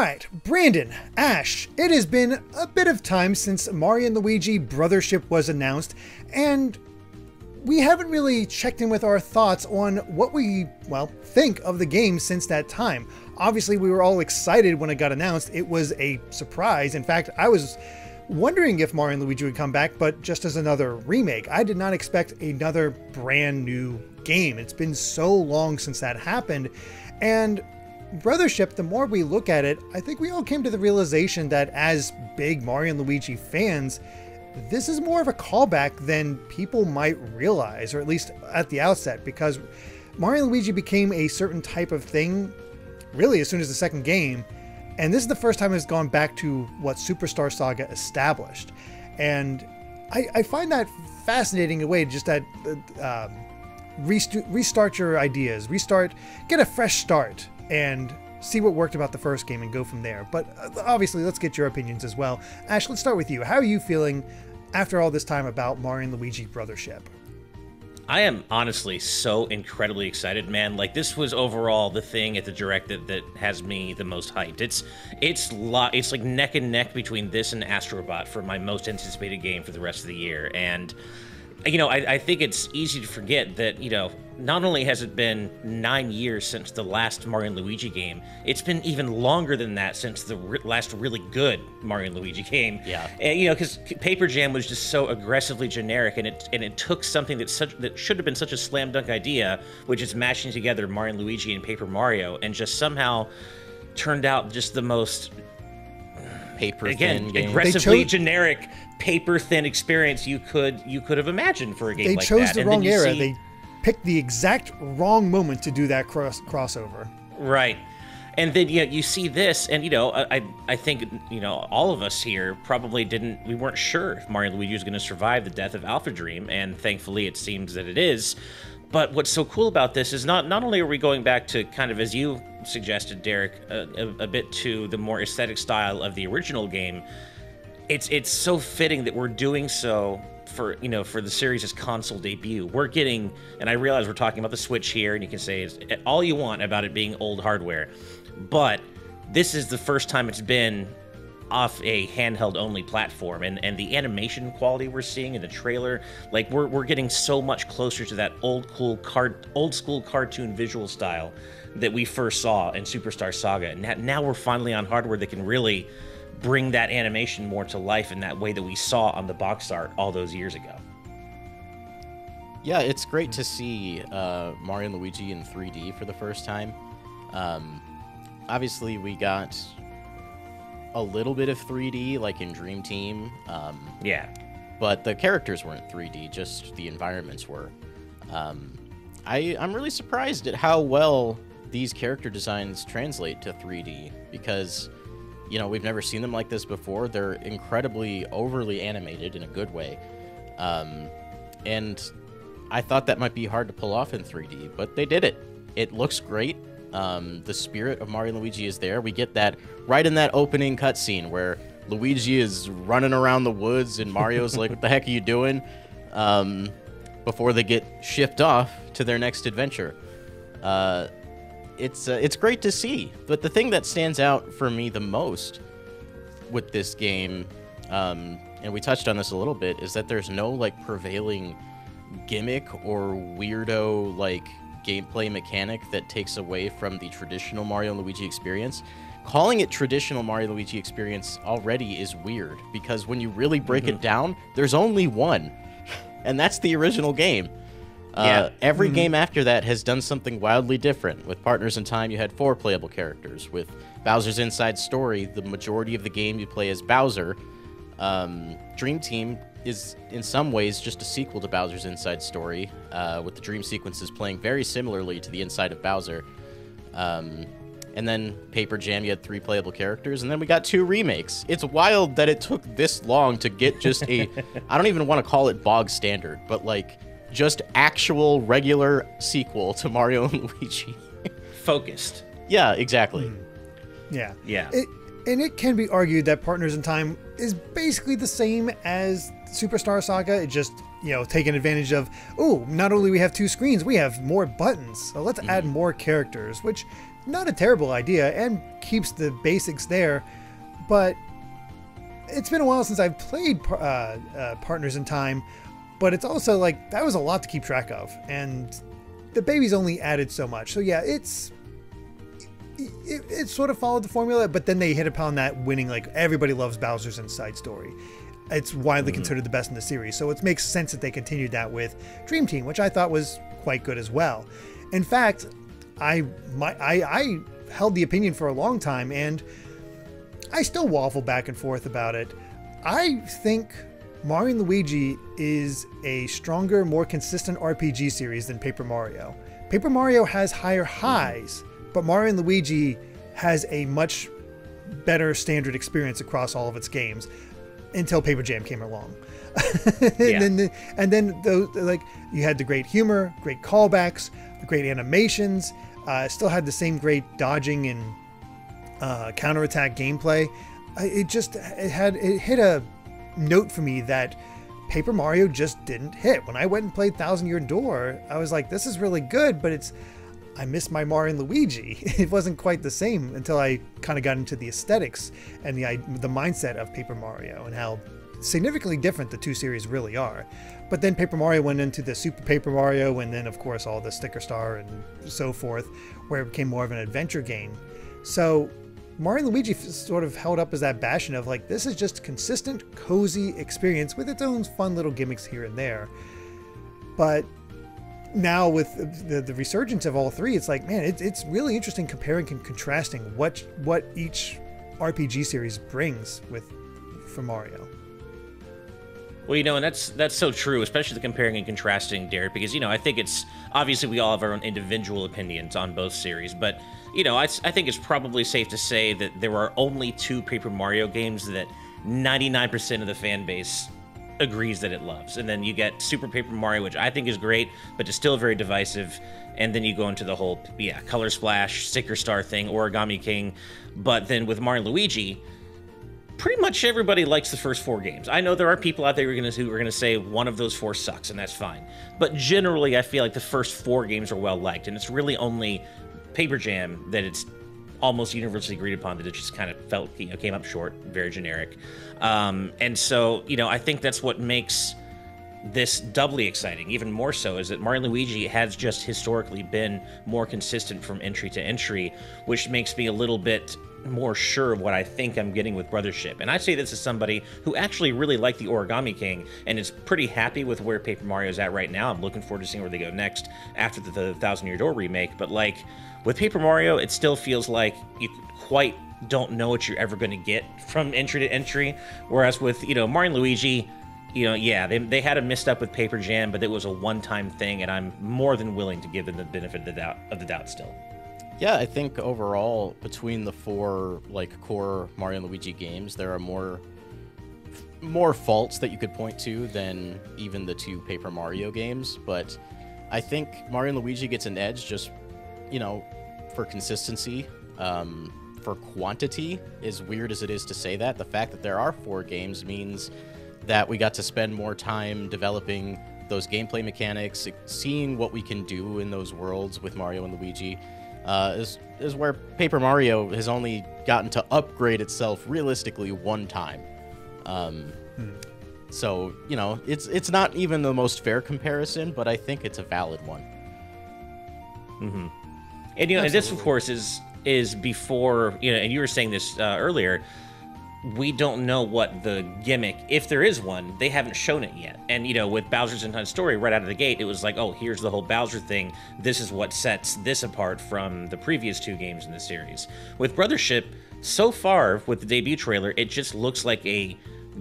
right, Brandon, Ash, it has been a bit of time since Mario and Luigi Brothership was announced, and we haven't really checked in with our thoughts on what we, well, think of the game since that time. Obviously, we were all excited when it got announced. It was a surprise. In fact, I was wondering if Mario and Luigi would come back, but just as another remake. I did not expect another brand new game. It's been so long since that happened. And Brothership, the more we look at it, I think we all came to the realization that as big Mario and Luigi fans, this is more of a callback than people might realize, or at least at the outset, because Mario and Luigi became a certain type of thing really as soon as the second game, and this is the first time it's gone back to what Superstar Saga established. And I, I find that fascinating in a way, just that uh, um, rest- restart your ideas, restart, get a fresh start, and see what worked about the first game and go from there. But uh, obviously, let's get your opinions as well. Ash, let's start with you. How are you feeling after all this time about Mario and Luigi Brothership? I am honestly so incredibly excited, man. Like this was overall the thing at the direct that, that has me the most hyped. It's it's lo- it's like neck and neck between this and Astrobot for my most anticipated game for the rest of the year. And you know, I, I, think it's easy to forget that, you know, not only has it been nine years since the last Mario and Luigi game, it's been even longer than that since the re- last really good Mario and Luigi game. Yeah. And, you know, because Paper Jam was just so aggressively generic, and it and it took something that such that should have been such a slam dunk idea, which is mashing together Mario and Luigi and Paper Mario, and just somehow turned out just the most paper again thin aggressively chose, generic paper thin experience you could you could have imagined for a game like this. they like chose that. the and wrong era see, they picked the exact wrong moment to do that cross crossover right and then you know, you see this and you know I, I think you know all of us here probably didn't we weren't sure if mario luigi was going to survive the death of alpha dream and thankfully it seems that it is but what's so cool about this is not not only are we going back to kind of as you suggested, Derek, a, a, a, bit to the more aesthetic style of the original game. It's it's so fitting that we're doing so for you know for the series' console debut. We're getting, and I realize we're talking about the Switch here, and you can say all you want about it being old hardware, but this is the first time it's been off a handheld only platform and and the animation quality we're seeing in the trailer like we're, we're getting so much closer to that old cool card old school cartoon visual style that we first saw in superstar saga. And now we're finally on hardware that can really bring that animation more to life in that way that we saw on the box art all those years ago. Yeah it's great to see uh, mario and luigi in 3d for the first time. Um, obviously we got a little bit of 3D, like in Dream Team. Um, yeah. But the characters weren't 3D, just the environments were. Um, I, I'm really surprised at how well these character designs translate to 3D because, you know, we've never seen them like this before. They're incredibly overly animated in a good way. Um, and I thought that might be hard to pull off in 3D, but they did it. It looks great. Um, the spirit of Mario and Luigi is there. We get that right in that opening cutscene where Luigi is running around the woods and Mario's like, "What the heck are you doing?" Um, before they get shipped off to their next adventure. Uh, it's uh, it's great to see. But the thing that stands out for me the most with this game, um, and we touched on this a little bit, is that there's no like prevailing gimmick or weirdo like gameplay mechanic that takes away from the traditional Mario and Luigi experience. Calling it traditional Mario and Luigi experience already is weird because when you really break mm-hmm. it down, there's only one, and that's the original game. Uh, yeah. Uh, every mm-hmm. game after that has done something wildly different. With Partners in Time, you had four playable characters. With Bowser's Inside Story, the majority of the game you play as Bowser. Um, Dream Team is in some ways just a sequel to Bowser's Inside Story, uh, with the dream sequences playing very similarly to the inside of Bowser. Um, and then Paper Jam, you had three playable characters, and then we got two remakes. It's wild that it took this long to get just a, I don't even want to call it bog standard, but like just actual regular sequel to Mario and Luigi. Focused. Yeah, exactly. Mm. Yeah. Yeah. It, and it can be argued that Partners in Time is basically the same as Superstar Saga. It just you know, taking advantage of, oh, not only we have two screens, we have more buttons. So let's add more characters, which not a terrible idea and keeps the basics there. But it's been a while since I've played uh, uh, Partners in Time, but it's also like that was a lot to keep track of, and the baby's only added so much. So yeah, it's it, it, sort of followed the formula, but then they hit upon that winning like everybody loves Bowser's Inside Story. It's widely mm-hmm. considered the best in the series, so it makes sense that they continued that with Dream Team, which I thought was quite good as well. In fact, I my I, I held the opinion for a long time, and I still waffle back and forth about it. I think Mario and Luigi is a stronger, more consistent RPG series than Paper Mario. Paper Mario has higher highs, but Mario and Luigi has a much better standard experience across all of its games until Paper Jam came along. and yeah. then and then those like you had the great humor, great callbacks, the great animations, uh, still had the same great dodging and uh, counterattack gameplay. It just it had it hit a note for me that Paper Mario just didn't hit. When I went and played Thousand Year Door, I was like, this is really good, but it's I miss my Mario and Luigi. It wasn't quite the same until I kind of got into the aesthetics and the the mindset of Paper Mario and how significantly different the two series really are. But then Paper Mario went into the Super Paper Mario, and then of course all the Sticker Star and so forth, where it became more of an adventure game. So Mario and Luigi sort of held up as that bastion of like this is just consistent, cozy experience with its own fun little gimmicks here and there. But now with the, the resurgence of all three, it's like man, it, it's really interesting comparing and contrasting what what each RPG series brings with for Mario. Well, you know, and that's that's so true, especially the comparing and contrasting, Derek, because you know I think it's obviously we all have our own individual opinions on both series, but you know I, I think it's probably safe to say that there are only two Paper Mario games that 99% of the fan base agrees that it loves. And then you get Super Paper Mario, which I think is great, but is still very divisive. And then you go into the whole, yeah, Color Splash, Sticker Star thing, Origami King. But then with Mario Luigi, pretty much everybody likes the first four games. I know there are people out there who are to who are going to say one of those four sucks, and that's fine. But generally, I feel like the first four games are well liked, and it's really only Paper Jam that it's almost universally agreed upon that it just kind of felt you know came up short, very generic. Um, and so, you know, I think that's what makes this doubly exciting, even more so, is that Mario Luigi has just historically been more consistent from entry to entry, which makes me a little bit more sure of what I think I'm getting with Brothership. And I say this as somebody who actually really liked the Origami King and is pretty happy with where Paper Mario is at right now. I'm looking forward to seeing where they go next after the, the Thousand Year Door remake. But like with Paper Mario, it still feels like you quite don't know what you're ever going to get from entry to entry. Whereas with, you know, Mario Luigi, you know, yeah, they, they had a misstep with Paper Jam, but it was a one-time thing, and I'm more than willing to give them the benefit of the doubt of the doubt still. Yeah, I think overall between the four like core Mario and Luigi games, there are more more faults that you could point to than even the two Paper Mario games, but I think Mario and Luigi gets an edge just, you know, for consistency. Um, for quantity, as weird as it is to say that, the fact that there are four games means that we got to spend more time developing those gameplay mechanics, seeing what we can do in those worlds with Mario and Luigi. Uh, is is where Paper Mario has only gotten to upgrade itself realistically one time. Um, hmm. So you know, it's it's not even the most fair comparison, but I think it's a valid one. Mm-hmm. And you know, and this of course is is before you know, and you were saying this uh, earlier. We don't know what the gimmick, if there is one, they haven't shown it yet. And you know, with Bowser's Inside Story, right out of the gate, it was like, oh, here's the whole Bowser thing. This is what sets this apart from the previous two games in the series. With Brothership, so far with the debut trailer, it just looks like a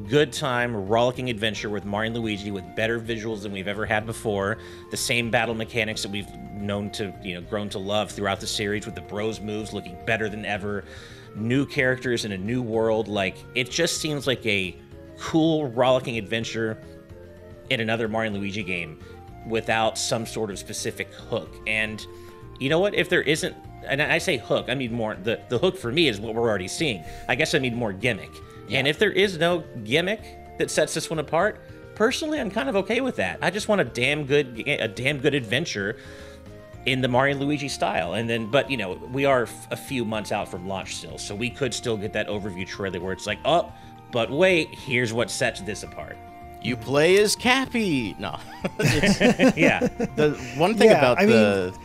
good time, rollicking adventure with Mario and Luigi with better visuals than we've ever had before. The same battle mechanics that we've known to, you know, grown to love throughout the series with the bros moves looking better than ever. New characters in a new world. Like, it just seems like a cool, rollicking adventure in another Mario and Luigi game without some sort of specific hook. And you know what? If there isn't and I say hook, I mean more the, the hook for me is what we're already seeing. I guess I need more gimmick. Yeah. And if there is no gimmick that sets this one apart, personally, I'm kind of okay with that. I just want a damn good, a damn good adventure in the Mario and Luigi style. And then, but you know, we are f- a few months out from launch still, so we could still get that overview trailer where it's like, oh, but wait, here's what sets this apart. You play as Cappy. No. yeah. The one thing Yeah, about I the.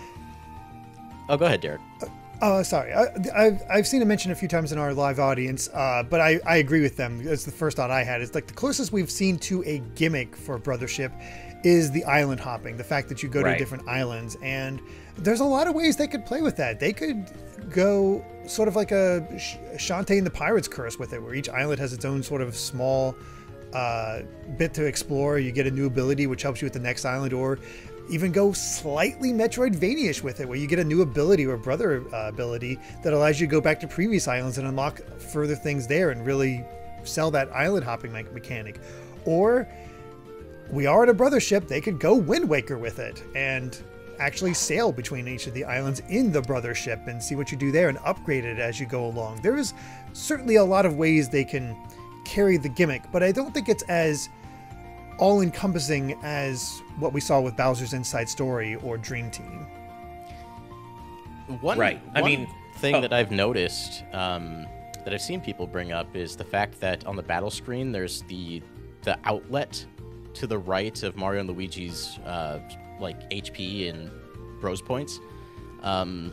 Oh, go ahead, Derek. Uh, Oh, sorry. I, I've, I've seen it mentioned a few times in our live audience, uh, but I, I agree with them. It's the first thought I had. It's like the closest we've seen to a gimmick for Brothership is the island hopping, the fact that you go to different islands. And there's a lot of ways they could play with that. They could go sort of like a Sh- Shantae and the Pirates curse with it, where each island has its own sort of small uh, bit to explore. You get a new ability which helps you with the next island, or even go slightly Metroidvania-ish with it, where you get a new ability or brother uh, ability that allows you to go back to previous islands and unlock further things there and really sell that island hopping me- mechanic. Or we are at a brother ship, they could go Wind Waker with it and actually sail between each of the islands in the brother ship and see what you do there and upgrade it as you go along. There is certainly a lot of ways they can carry the gimmick, but I don't think it's as all encompassing as what we saw with Bowser's Inside Story or Dream Team. One, Right. I mean- thing oh. that I've noticed um, that I've seen people bring up is the fact that on the battle screen there's the the outlet to the right of Mario and Luigi's uh, like HP and bros points. Um,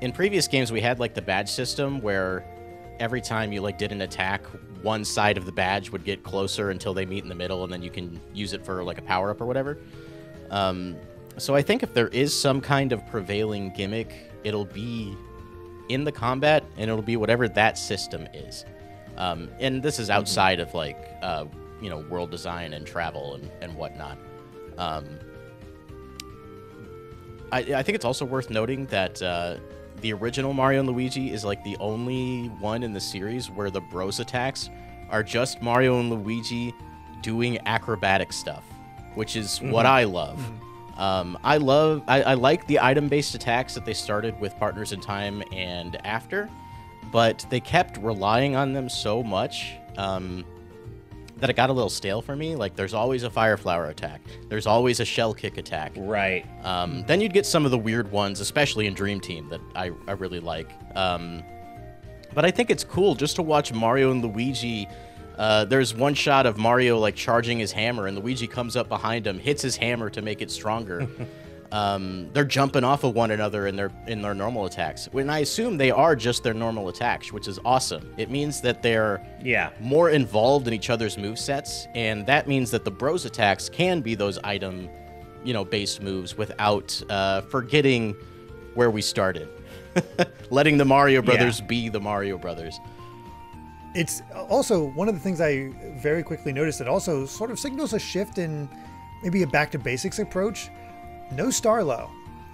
in previous games, we had like the badge system where every time you like did an attack, one side of the badge would get closer until they meet in the middle, and then you can use it for like a power up or whatever. Um, so I think if there is some kind of prevailing gimmick, it'll be in the combat, and it'll be whatever that system is. Um, and this is outside of like uh, you know world design and travel and, and whatnot. Um, I, I think it's also worth noting that uh, the original Mario and Luigi is like the only one in the series where the bros attacks are just Mario and Luigi doing acrobatic stuff, which is what I love. Um, I love, I, I like the item based attacks that they started with Partners in Time and after, but they kept relying on them so much um, that it got a little stale for me. Like, there's always a Fire Flower attack, there's always a Shell Kick attack. Right. Um, then you'd get some of the weird ones, especially in Dream Team, that I, I really like. Um, but I think it's cool just to watch Mario and Luigi. Uh, there's one shot of Mario like charging his hammer, and Luigi comes up behind him, hits his hammer to make it stronger. um, they're jumping off of one another in their in their normal attacks. When I assume they are just their normal attacks, which is awesome. It means that they're Yeah. more involved in each other's move sets, and that means that the bros attacks can be those item, you know, based moves without uh, forgetting where we started, letting the Mario Brothers be the Mario Brothers. It's also one of the things I very quickly noticed. It also sort of signals a shift in maybe a back to basics approach. No Starlo.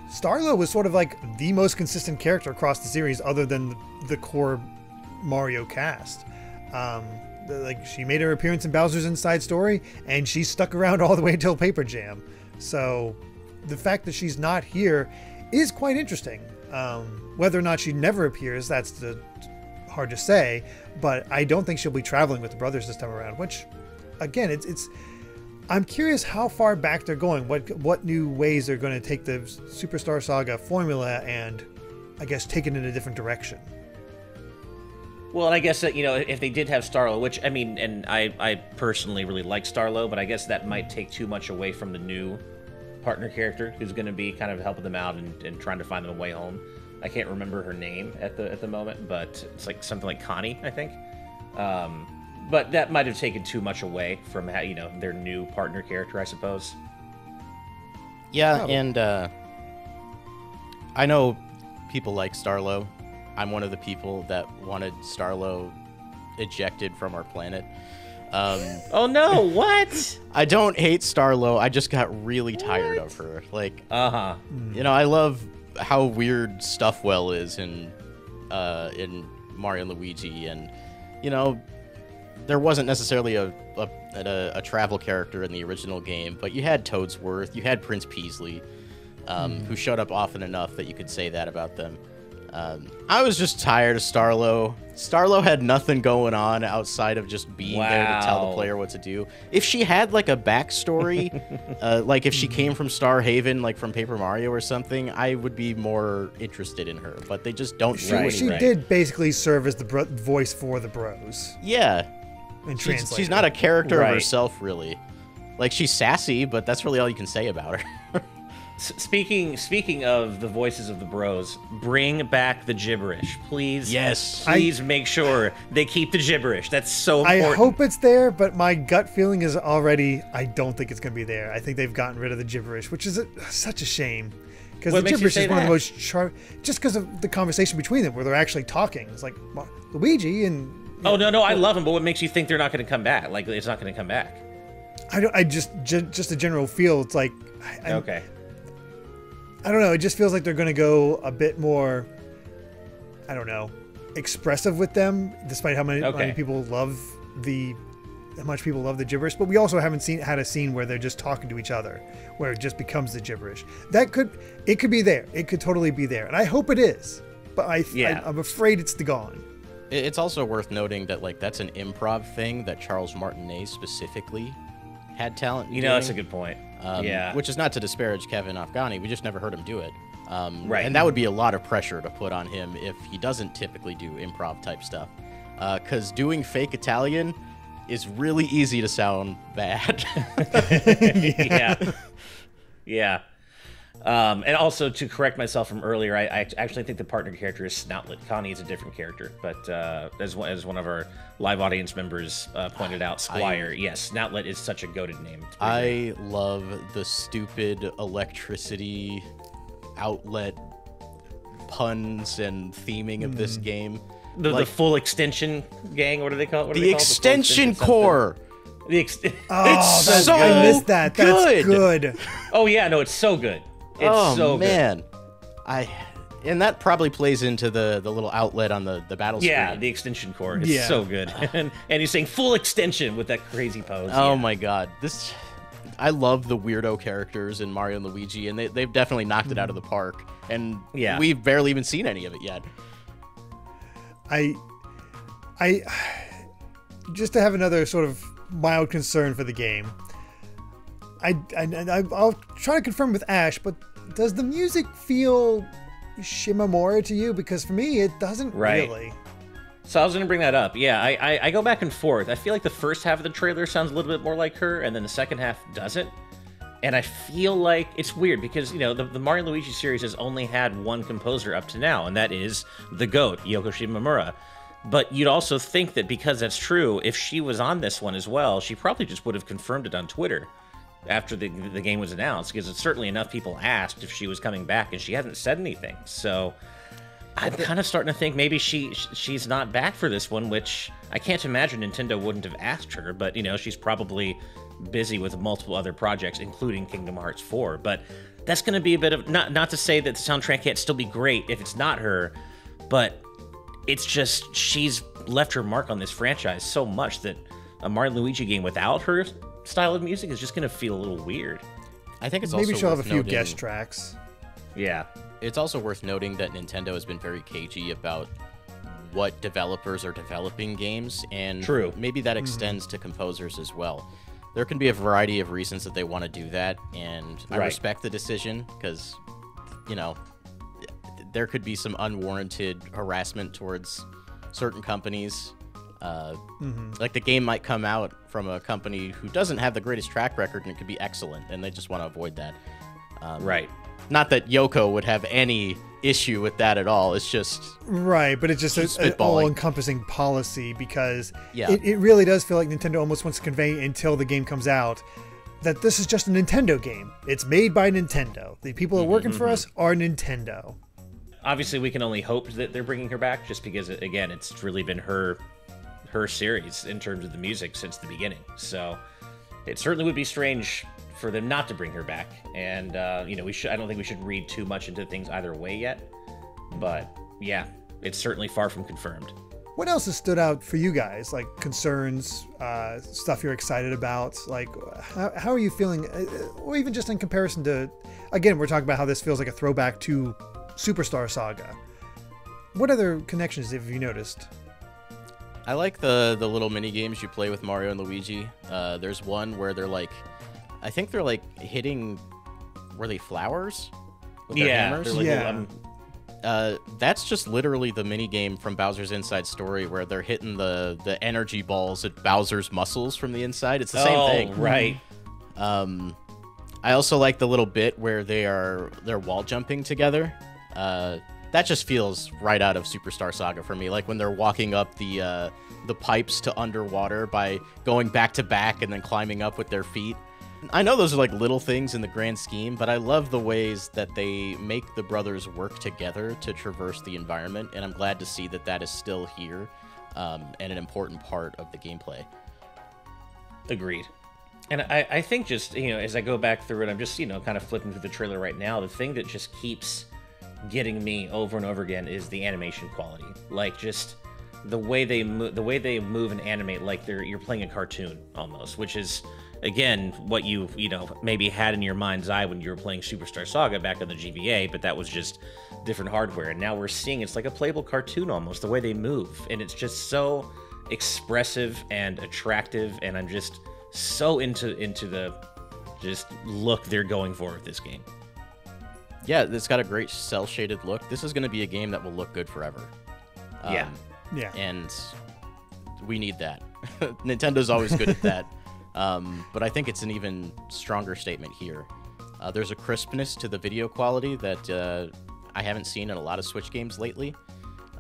Starlo was sort of like the most consistent character across the series, other than the core Mario cast. Um, like she made her appearance in Bowser's Inside Story, and she stuck around all the way until Paper Jam. So the fact that she's not here is quite interesting. Um, whether or not she never appears, that's the hard to say. But I don't think she'll be traveling with the brothers this time around. Which, again, it's it's. I'm curious how far back they're going. What what new ways they're going to take the Superstar Saga formula and, I guess, take it in a different direction. Well, and I guess that you know if they did have Starlo, which I mean, and I I personally really like Starlo, but I guess that might take too much away from the new partner character who's going to be kind of helping them out and, and trying to find them a way home. I can't remember her name at the at the moment, but it's like something like Connie, I think. Um, but that might have taken too much away from how you know their new partner character, I suppose. Yeah, Probably. and uh, I know people like Starlo. I'm one of the people that wanted Starlo ejected from our planet. Um, Oh no! What? I don't hate Starlo. I just got really tired of her. Like, Uh huh. you know, I love how weird Stuffwell is in uh, in Mario and Luigi, and you know, there wasn't necessarily a a, a a travel character in the original game, but you had Toadsworth, you had Prince Peasley, um, who showed up often enough that you could say that about them. Um, I was just tired of Starlo. Starlo had nothing going on outside of just being there to tell the player what to do. If she had like a backstory, uh, like if she came from Star Haven, like from Paper Mario or something, I would be more interested in her. But they just don't She, do Right, she did basically serve as the bro- voice for the bros Yeah, and she's, translate. she's not a character Right. of herself, really. Like she's sassy, but that's really all you can say about her. Speaking speaking of the voices of the bros, bring back the gibberish, please. Yes. please make sure they keep the gibberish. That's so important. I hope it's there, but my gut feeling is already I don't think it's going to be there. I think they've gotten rid of the gibberish, which is a, such a shame. Because the gibberish say is one of the most char- just because of the conversation between them, where they're actually talking. It's like Luigi and Oh no, no, I love them, but what makes you think they're not going to come back? Like it's not going to come back? I don't. I just ju- just a general feel. It's like I, Okay. I don't know. It just feels like they're going to go a bit more. I don't know, expressive with them, despite how many, how many people love the, how much people love the gibberish. But we also haven't seen had a scene where they're just talking to each other, where it just becomes the gibberish. That could, it could be there. It could totally be there, and I hope it is. But I, Yeah. I I'm afraid it's the gone. It- It's also worth noting that like that's an improv thing that Charles Martinet specifically had talent. You know, that's a good point. Um, yeah. Which is not to disparage Kevin Afghani. We just never heard him do it. Um, Right. And that would be a lot of pressure to put on him if he doesn't typically do improv type stuff. Because doing fake Italian is really easy to sound bad. yeah. yeah. Um, and also to correct myself from earlier, I, I actually think the partner character is Snoutlet. Connie is a different character, but uh, as one, as one of our live audience members uh, pointed out, Squire, yes, Snoutlet is such a goaded name. It's pretty great. I love the stupid electricity outlet puns and theming of Hmm. this game. the, like- the full extension gang. What do they call it? The they call it? full extension something? core. The ex- Oh, It's that's- so I missed that. That's good. good. oh yeah, no, it's so good. It's oh so good. man, I and that probably plays into the the little outlet on the the battle Yeah, screen. the extension cord. It's Yeah. so good. and, and he's saying full extension with that crazy pose. Oh yeah. my god, this. I love the weirdo characters in Mario and Luigi, and they, they've definitely knocked it out of the park. And Yeah. we've barely even seen any of it yet. I, I, just to have another sort of mild concern for the game. I, I, I I'll try to confirm with Ash, but does the music feel Shimomura to you? Because for me, it doesn't Right. really. So I was gonna bring that up. Yeah, I, I I go back and forth. I feel like the first half of the trailer sounds a little bit more like her, and then the second half doesn't. And I feel like it's weird because you know the, the Mario Luigi series has only had one composer up to now, and that is the goat Yoko Shimomura. But you'd also think that because that's true, if she was on this one as well, she probably just would have confirmed it on Twitter after the the game was announced, because it's certainly enough people asked if she was coming back, and she hasn't said anything. So I'm kind of starting to think maybe she she's not back for this one, which I can't imagine Nintendo wouldn't have asked her. But you know, she's probably busy with multiple other projects, including Kingdom Hearts 4. But that's going to be a bit of not not to say that the soundtrack can't still be great if it's not her, but it's just she's left her mark on this franchise so much that a Mario Luigi game without her style of music is just going to feel a little weird. I think it's Maybe also she'll have a worth few noting- guest tracks. Yeah. It's also worth noting that Nintendo has been very cagey about what developers are developing games, and True. maybe that mm-hmm. extends to composers as well. There can be a variety of reasons that they want to do that, and I respect the decision because, you know, there could be some unwarranted harassment towards certain companies. Uh, Like the game might come out from a company who doesn't have the greatest track record, and it could be excellent, and they just want to avoid that. Um, Right. Not that Yoko would have any issue with that at all. It's just Right, but it's just a- She's an all-encompassing policy because Yeah. it, it really does feel like Nintendo almost wants to convey until the game comes out that this is just a Nintendo game. It's made by Nintendo. The people that are working for us are Nintendo. obviously we can only hope that they're bringing her back just because again it's really been her her series in terms of the music since the beginning so it certainly would be strange for them not to bring her back and uh, you know we should i don't think we should read too much into things either way yet but yeah it's certainly far from confirmed What else has stood out for you guys? Like concerns, uh, stuff you're excited about? Like, how, how are you feeling? uh, Or even just in comparison to, again, we're talking about how this feels like a throwback to Superstar Saga. what other connections have you noticed? I like the the little mini games you play with Mario and Luigi. Uh, there's one where they're like, I think they're like hitting, were they flowers? With their yeah, hammers? like, Yeah. Uh, that's just literally the mini game from Bowser's Inside Story where they're hitting the the energy balls at Bowser's muscles from the inside. It's the same oh, thing. right. Um, I also like the little bit where they are they're wall jumping together. Uh, that just feels right out of Superstar Saga for me. Like when they're walking up the uh, the pipes to underwater by going back to back and then climbing up with their feet. I know those are like little things in the grand scheme, but I love the ways that they make the brothers work together to traverse the environment, and I'm glad to see that that is still here um, and an important part of the gameplay. Agreed. And I, I think just, you know, as I go back through it, I'm just, you know, kind of flipping through the trailer right now. The thing that just keeps getting me over and over again is the animation quality. Like just the way they move, the way they move and animate, like they're you're playing a cartoon almost, which is again what you you know maybe had in your mind's eye when you were playing Superstar Saga back on the GBA, but that was just different hardware. And now we're seeing it's like a playable cartoon almost the way they move, and it's just so expressive and attractive, and I'm just so into into the just look they're going for with this game. Yeah, it's got a great cel shaded look. This is going to be a game that will look good forever. Yeah. Um, Yeah. and we need that. Nintendo's always good at that. Um, but I think it's an even stronger statement here. Uh, there's a crispness to the video quality that uh, I haven't seen in a lot of Switch games lately.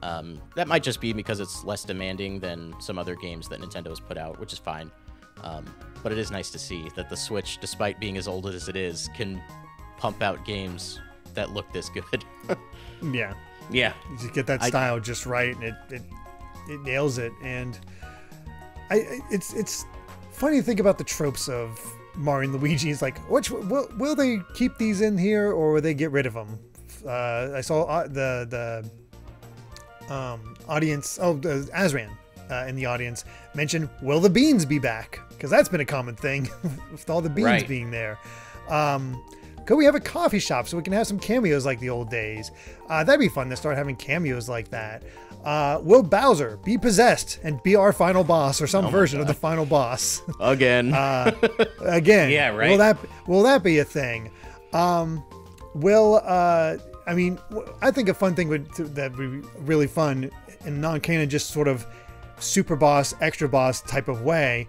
Um, that might just be because it's less demanding than some other games that Nintendo has put out, which is fine. Um, but it is nice to see that the Switch, despite being as old as it is, can pump out games that look this good. yeah. Yeah, You just get that I- style just right, and it, it it nails it. And I, I- it's it's funny to think about the tropes of Mario and Luigi. It's like, which will, will they keep these in here, or will they get rid of them? Uh, I saw uh, the the um, audience, oh, the Azran uh, in the audience mentioned, "Will the beans be back?" Because that's been a common thing with all the beans Right. being there. Um, could we have a coffee shop so we can have some cameos like the old days? Uh, that'd be fun to start having cameos like that. Uh, will Bowser be possessed and be our final boss or some Oh version of the final boss? Again. Uh, again, Yeah, right. Will that will that be a thing? Um, will uh, I mean, I think a fun thing would that would be really fun in non-canon, just sort of super boss, extra boss type of way.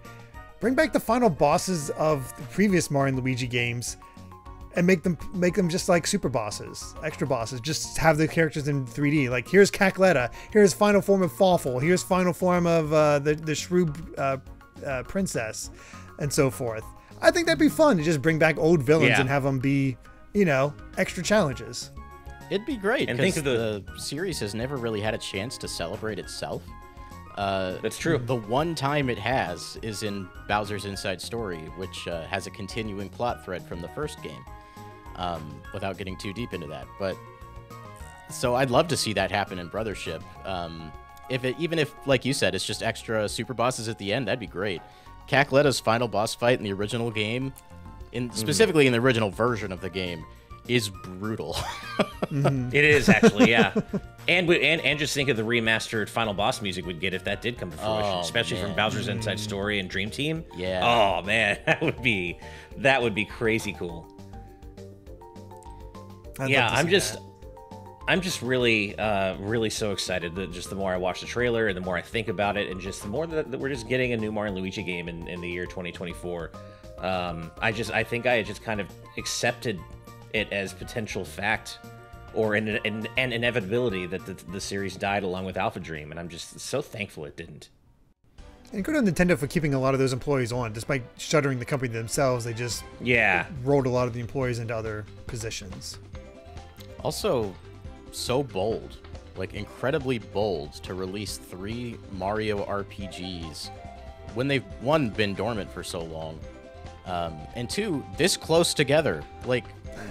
Bring back the final bosses of the previous Mario and Luigi games, and make them make them just like super bosses, extra bosses. Just have the characters in 3D. Like here's Cackletta, here's final form of Fawful, here's final form of uh, the the Shroob uh, uh, Princess, and so forth. I think that'd be fun to just bring back old villains Yeah. and have them be, you know, extra challenges. It'd be great And because think of the... series has never really had a chance to celebrate itself. Uh, That's true. The one time it has is in Bowser's Inside Story, which uh, has a continuing plot thread from the first game. Um, without getting too deep into that, but so I'd love to see that happen in Brothership. Um, if it, even if, like you said, it's just extra super bosses at the end, that'd be great. Cackletta's final boss fight in the original game, in specifically in the original version of the game, is brutal. it is actually, yeah. and we, and and just think of the remastered final boss music we'd get if that did come to fruition, Oh, especially from. Bowser's Inside Story and Dream Team. Yeah. Oh man, that would be that would be crazy cool. I'd yeah, I'm just that. I'm just really uh really so excited that just the more I watch the trailer and the more I think about it and just the more that, that we're just getting a new Mario and Luigi game in, in the year 2024. Um I just I think I just kind of accepted it as potential fact or an, an, an inevitability that the, the series died along with Alpha Dream and I'm just so thankful it didn't. And good on Nintendo for keeping a lot of those employees on, despite shuttering the company themselves. They just Yeah. rolled a lot of the employees into other positions. Also, so bold, like incredibly bold to release three Mario RPGs when they've one been dormant for so long, um, and two this close together. Like,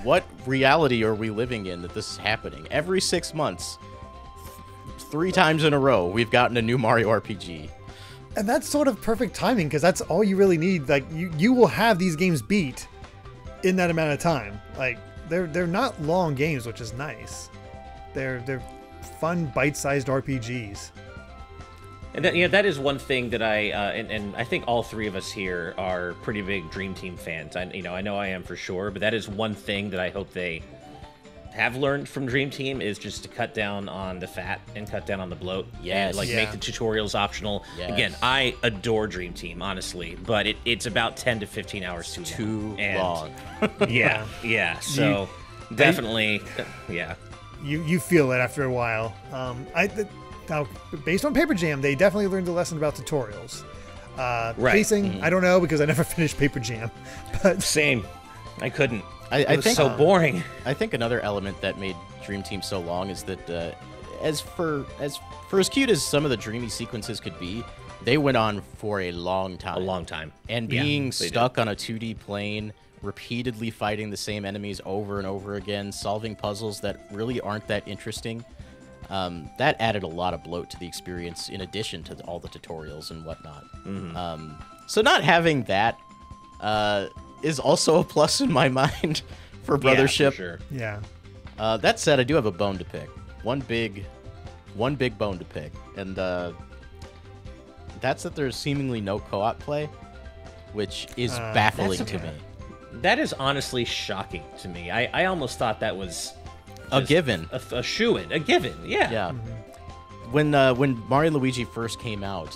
what reality are we living in that this is happening every six months? th- Three times in a row, we've gotten a new Mario RPG. And that's sort of perfect timing because that's all you really need. Like you, you will have these games beat in that amount of time. Like they're they're not long games, which is nice. They're they're fun bite-sized RPGs. And that, you know, that is one thing that I uh, and, and I think all three of us here are pretty big Dream Team fans. I you know I know I am for sure, but that is one thing that I hope they have learned from Dream Team is just to cut down on the fat and cut down on the bloat. Yes. and, like Yeah. make the tutorials optional. Yes. Again, I adore Dream Team honestly, but it, it's about ten to fifteen hours too Too long. And- long. Yeah, yeah. So definitely, yeah. You you feel it after a while. Um, I th- now based on Paper Jam, they definitely learned a lesson about tutorials. Uh, Right. Pacing, I don't know because I never finished Paper Jam, but Same. I couldn't. I, It I was think so boring. I think another element that made Dream Team so long is that uh, as for as for as cute as some of the dreamy sequences could be, they went on for a long time. A long time. And Yeah, being did. stuck on a 2D plane, repeatedly fighting the same enemies over and over again, solving puzzles that really aren't that interesting, um, that added a lot of bloat to the experience in addition to all the tutorials and whatnot. Mm-hmm. Um, so not having that uh, is also a plus in my mind for Yeah, for Brothership. sure. yeah, Uh, that said, I do have a bone to pick. One big, one big bone to pick, and uh, that's that there's seemingly no co-op play, which is Uh, baffling that's to me. That is honestly shocking to me. I, I almost thought that was A given. a, a shoe in, a given. Yeah. Yeah. When uh, when Mario and Luigi first came out,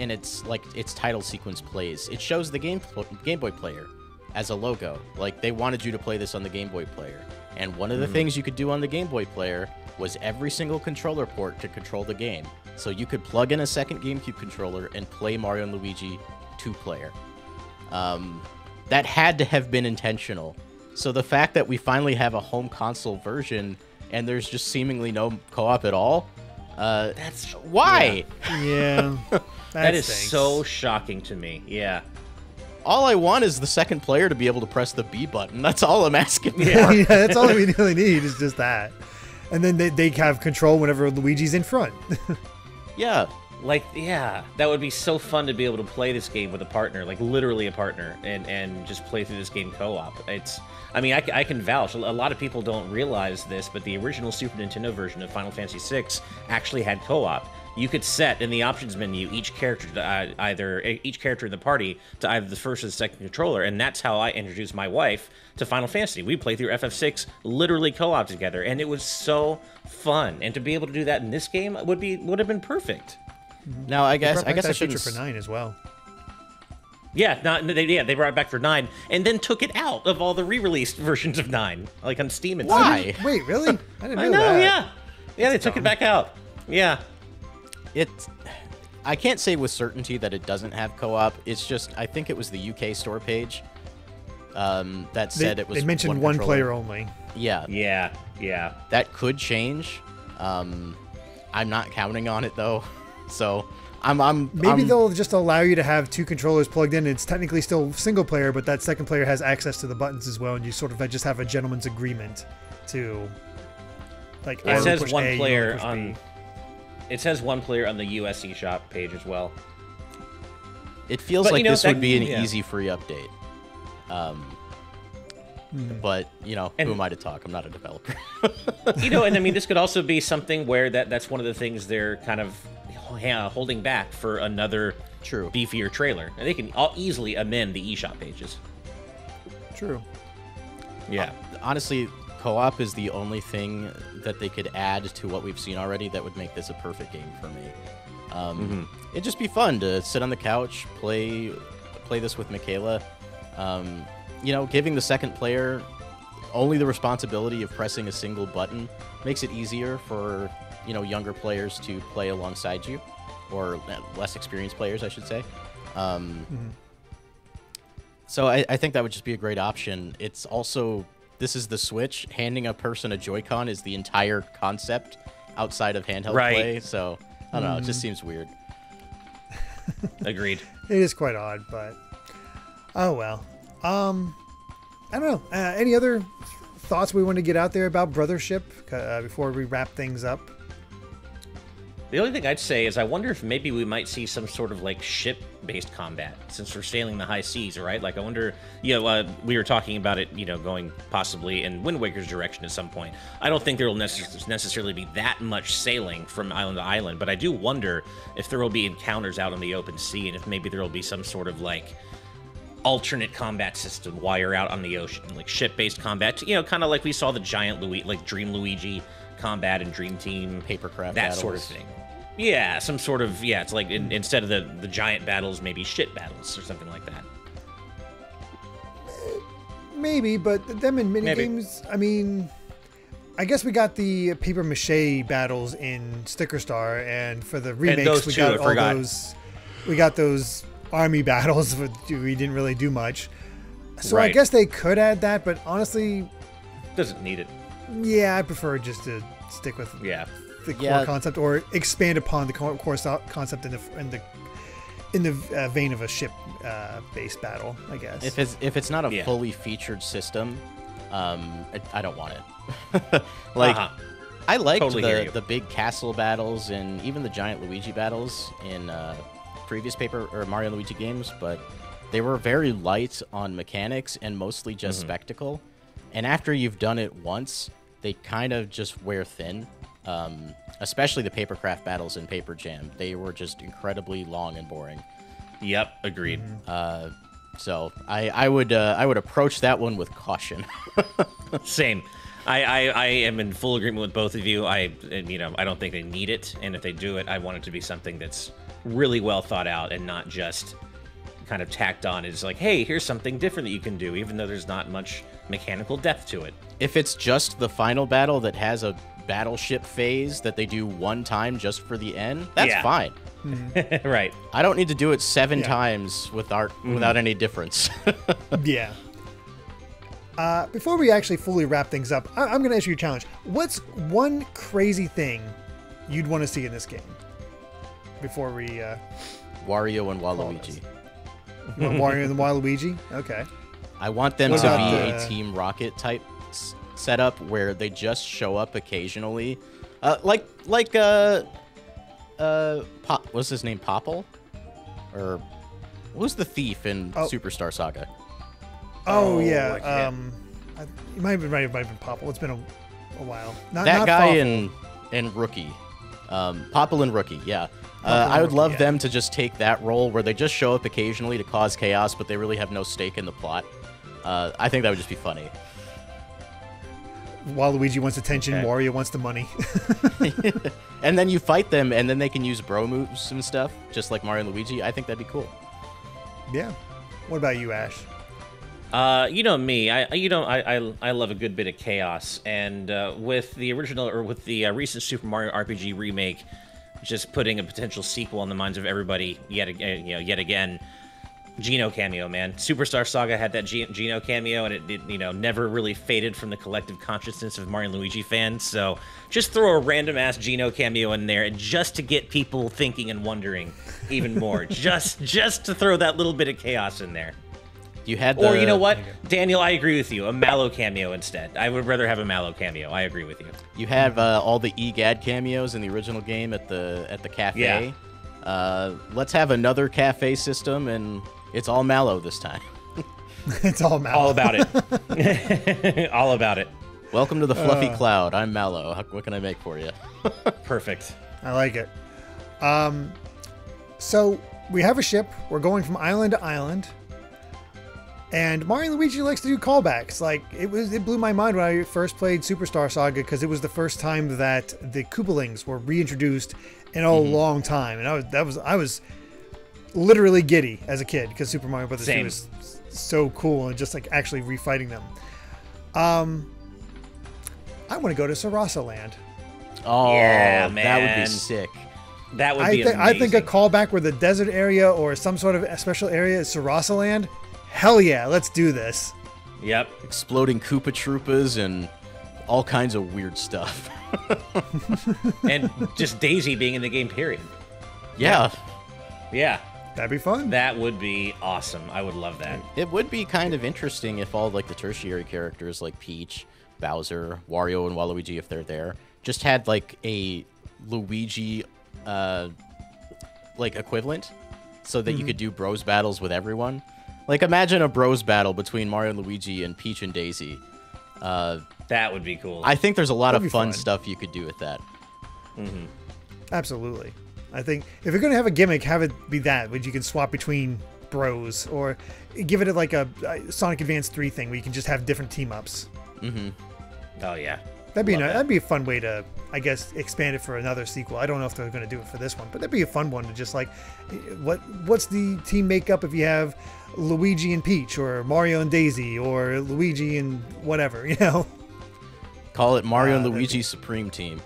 and its like its title sequence plays, it shows the game Game Boy player as a logo. Like they wanted you to play this on the Game Boy player. And one of the things you could do on the Game Boy player was every single controller port to control the game. So you could plug in a second GameCube controller and play Mario and Luigi two player. Um, that had to have been intentional. So the fact that we finally have a home console version and there's just seemingly no co-op at all, uh, That's why? yeah. That is stinks. so shocking to me. Yeah. All I want is the second player to be able to press the B button. That's all I'm asking. for. yeah, that's all we really need is just that. And then they, they have control whenever Luigi's in front. yeah. Like, yeah, that would be so fun to be able to play this game with a partner, like literally a partner, and and just play through this game co-op. It's, I mean, I, I can vouch. A lot of people don't realize this, but the original Super Nintendo version of Final Fantasy VI actually had co-op. You could set in the options menu each character to uh, either each character in the party to either the first or the second controller, and that's how I introduced my wife to Final Fantasy. We played through FF6 literally co-op together, and it was so fun. And to be able to do that in this game would be would have been perfect. Now I guess I guess I should feature for nine as well. Yeah, not they, yeah, they brought it back for nine, and then took it out of all the re-released versions of nine, like on Steam and Why? stuff. Wait, really? I didn't know, I know, that. yeah, yeah, they took it back out. Yeah, It's. I can't say with certainty that it doesn't have co-op. It's just I think it was the UK store page um, that They, said it was. they mentioned one, controller. player only. Yeah, yeah, yeah. that could change. Um, I'm not counting on it though, so I'm. I'm Maybe I'm- they'll just allow you to have two controllers plugged in. It's technically still single player, but that second player has access to the buttons as well, and you sort of just have a gentleman's agreement to like. It says push one A, player on. B. It says one player on the US eShop page as well. It feels But, like you know, this that- would be an yeah. easy free update. Um, Hmm. but you know, And- who am I to talk? I'm not a developer. you know, and I mean, this could also be something where that that's one of the things they're kind of yeah, holding back for another True. beefier trailer, and they can all easily amend the eShop pages. True. Yeah. Honestly, co-op is the only thing that they could add to what we've seen already that would make this a perfect game for me. Um, It'd just be fun to sit on the couch, play, play this with Michaela. Um, you know, giving the second player only the responsibility of pressing a single button makes it easier for you know younger players to play alongside you, or less experienced players, I should say. Um, So I, I think that would just be a great option. It's also this is the Switch. Handing a person a Joy-Con is the entire concept outside of handheld Right. play. So I don't know. It just seems weird. Agreed. It is quite odd, but oh well. Um, I don't know. Uh, any other thoughts we want to get out there about Brothership uh, before we wrap things up? The only thing I'd say is I wonder if maybe we might see some sort of like ship-based combat since we're sailing the high seas, right? Like I wonder, you know, uh, we were talking about it, you know, going possibly in Wind Waker's direction at some point. I don't think there will necess- necessarily be that much sailing from island to island, but I do wonder if there will be encounters out in the open sea and if maybe there will be some sort of like alternate combat system while you're out on the ocean, like ship-based combat. You know, kind of like we saw the giant Louis, like Dream Luigi combat and Dream Team, Papercraft that sort of battles. thing. Yeah, some sort of yeah. It's like in, instead of the the giant battles, maybe shit battles or something like that. Maybe, but them in mini Maybe. games. I mean, I guess we got the paper mache battles in Sticker Star, and for the remakes, we too, got I all forgot. those. We got those army battles, but we didn't really do much. So I guess they could add that, but honestly, Doesn't need it. yeah, I prefer just to stick with Yeah. The core Yeah. concept or expand upon the core, core concept in the in the in the uh, vein of a ship uh, based battle, I guess. If it's if it's not a Yeah. fully featured system, um, I, I don't want it. like Uh-huh. I liked Totally the the big castle battles and even the giant Luigi battles in uh, previous paper or Mario and Luigi games, but they were very light on mechanics and mostly just Mm-hmm. spectacle. And after you've done it once, they kind of just wear thin. Um, especially the papercraft battles in Paper Jam, they were just incredibly long and boring. Yep. Agreed. Uh, so I, I would uh, I would approach that one with caution. Same. I, I, I am in full agreement with both of you. I you know I don't think they need it, and if they do it, I want it to be something that's really well thought out and not just kind of tacked on. It's like, hey, here's something different that you can do, even though there's not much mechanical depth to it. if it's just the final battle that has a battleship phase that they do one time just for the end, that's Yeah. fine. right. I don't need to do it seven Yeah. times without without any difference. Yeah. Uh, before we actually fully wrap things up, I- I'm going to ask you a challenge. What's one crazy thing you'd want to see in this game? Before we, uh, Wario and Waluigi. you want Wario and Waluigi? Okay. I want them What to about be the- a Team Rocket type s- setup where they just show up occasionally, uh, like like uh uh Pop, what's his name Popple, or what was the thief in Oh. Superstar Saga? Oh, Oh, yeah. I. Um, I, you might have been right. It might have been Popple. It's been a, a while. Not, that not guy Fawful. in in Rookie, um, Popple and Rookie, yeah. Uh, I would love yeah. them to just take that role where they just show up occasionally to cause chaos, but they really have no stake in the plot. Uh, I think that would just be funny. Waluigi wants attention. Okay. Wario wants the money. And then you fight them, and then they can use bro moves and stuff, just like Mario and Luigi. I think that'd be cool. yeah. What about you, Ash? Uh, you know me. I I- you know I, I I love a good bit of chaos, and uh, with the original or with the uh, recent Super Mario RPG remake, just putting a potential sequel in the minds of everybody yet again. You know, yet again, Geno cameo, man. Superstar Saga had that Ge- Geno cameo, and it, it you know never really faded from the collective consciousness of Mario and Luigi fans. So just throw a random ass Geno cameo in there, just to get people thinking and wondering even more. just just to throw that little bit of chaos in there. You had the, Or you know what, Daniel, I agree with you. A Mallow cameo instead. I would rather have a Mallow cameo. I agree with you. You have uh, all the EGAD cameos in the original game at the at the cafe. Yeah. Uh, let's have another cafe system, and it's all Mallow this time. it's all Mal. All about it. All about it. Welcome to the fluffy Uh. cloud. I'm Mallow. How, what can I make for you? Perfect. I like it. Um, so we have a ship. We're going from island to island. And Mario and Luigi likes to do callbacks. Like it was, it blew my mind when I first played Superstar Saga because it was the first time that the Koopalings were reintroduced in a long time, and I was that was I was literally giddy as a kid because Super Mario Brothers 2 was so cool and just like actually refighting them. Um, I want to go to Sarasaland. Oh, Yeah, that would be sick. That would I, be thi- I think a callback where the desert area or some sort of special area is Sarasaland. Hell yeah, let's do this. Yep. Exploding Koopa Troopas and all kinds of weird stuff. And just Daisy being in the game, period. yeah, Yeah. That'd be fun. That would be awesome. I would love that. it would be kind of interesting if all like the tertiary characters like Peach, Bowser, Wario, and Waluigi, if they're there, just had like a Luigi uh, like equivalent, so that you Mm-hmm. could do bros battles with everyone. Like imagine a bros battle between Mario and Luigi and Peach and Daisy. Uh, That would be cool. I think there's a lot That'd of fun, fun. stuff you could do with that. Mm-hmm. Absolutely. I think if you're going to have a gimmick, have it be that, which you can swap between bros, or give it like a, a Sonic Advance 3 thing where you can just have different team ups. Mm-hmm. oh yeah. That'd be, Love a, that. that'd be a fun way to, I guess, expand it for another sequel. I don't know if they're going to do it for this one, but that'd be a fun one to just like, what what's the team makeup if you have Luigi and Peach, or Mario and Daisy, or Luigi and whatever, you know? Call it Mario Ah, and that'd be- Luigi Supreme Team.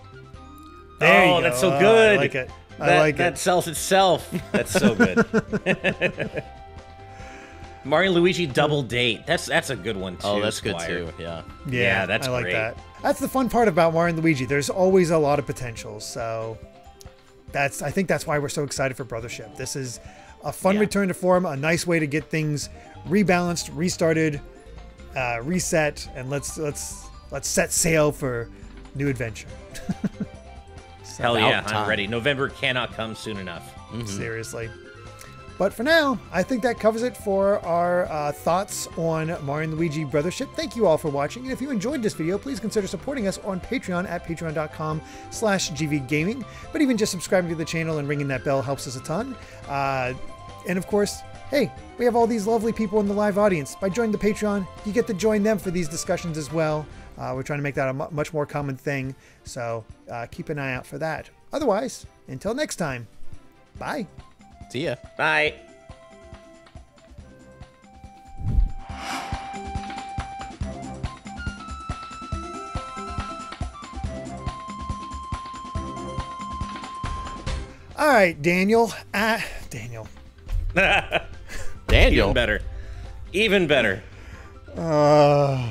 There you oh, go. that's so Ah, good. I like it. I that, like that it. sells itself. That's so good. Mario Luigi double date. That's that's a good one too. Oh, that's good too. Yeah. Yeah, Yeah, that's I like great. that. That's the fun part about Mario and Luigi. There's always a lot of potential. So that's I think that's why we're so excited for Brothership. This is a fun Yeah. return to form, a nice way to get things rebalanced, restarted, uh, reset, and let's let's let's set sail for new adventure. Hell About yeah, I'm ready. November cannot come soon enough. Seriously. But for now, I think that covers it for our uh, thoughts on Mario and Luigi Brothership. Thank you all for watching, and if you enjoyed this video, please consider supporting us on Patreon at patreon.com slash gvgaming. But even just subscribing to the channel and ringing that bell helps us a ton. Uh, and of course, hey, we have all these lovely people in the live audience. By joining the Patreon, you get to join them for these discussions as well. Uh, we're trying to make that a much more common thing, so uh, keep an eye out for that. Otherwise, until next time, bye. See ya. Bye. All right, Daniel. Ah, Daniel. Daniel. Even better. Even better. Uh...